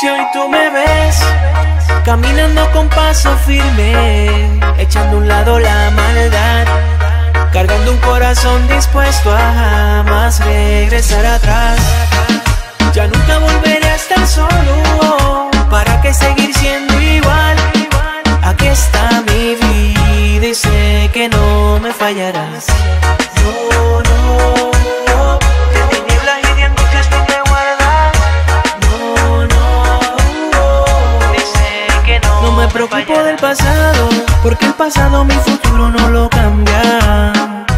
Si hoy tú me ves caminando con paso firme, echando a un lado la maldad, cargando un corazón dispuesto a jamás regresar atrás. Ya nunca volveré a estar solo, ¿para qué seguir siendo igual? Aquí está mi vida y sé que no me fallarás. Preocupo del pasado, porque el pasado mi futuro no lo cambia.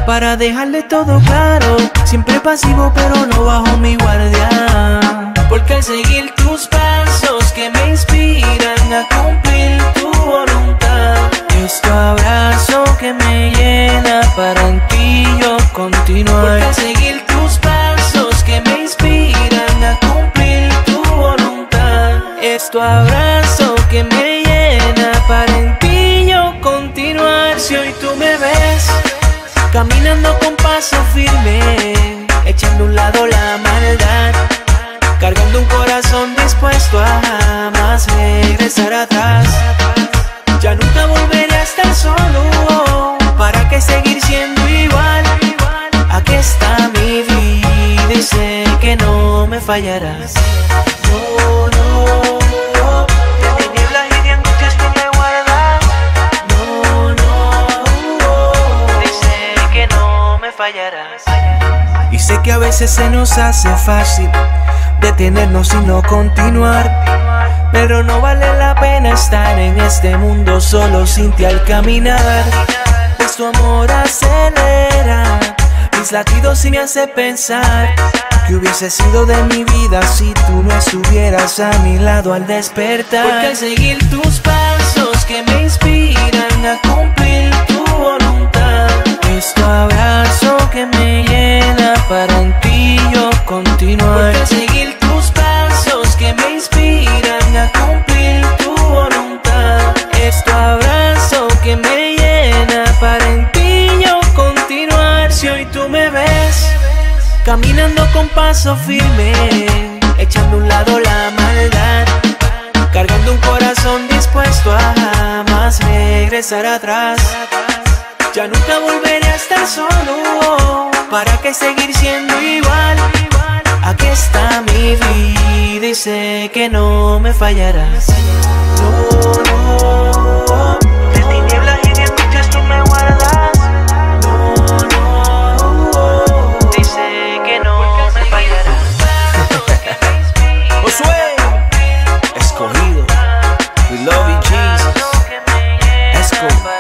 Para dejarle todo claro, siempre pasivo pero no bajo mi guardia. Porque al seguir tus pasos que me inspiran a cumplir tu voluntad, es tu abrazo que me llena para en ti yo continuar. Porque al seguir tus pasos que me inspiran a cumplir tu voluntad, es tu abrazo caminando con paso firme, echando a un lado la maldad, cargando un corazón dispuesto a jamás regresar atrás. Ya nunca volveré a estar solo, ¿para qué seguir siendo igual? Aquí está mi vida y sé que no me fallarás. Me fallarás. Y sé que a veces se nos hace fácil detenernos y no continuar. Pero no vale la pena estar en este mundo solo sin ti al caminar. Pues tu amor acelera mis latidos y me hace pensar que hubiese sido de mi vida si tú no estuvieras a mi lado al despertar. Porque al seguir tus pasos que me inspiran a cumplir caminando con paso firme, echando a un lado la maldad, cargando un corazón dispuesto a jamás regresar atrás. Ya nunca volveré a estar solo, ¿para qué seguir siendo igual? Aquí está mi vida y sé que no me fallarás. No, Michael.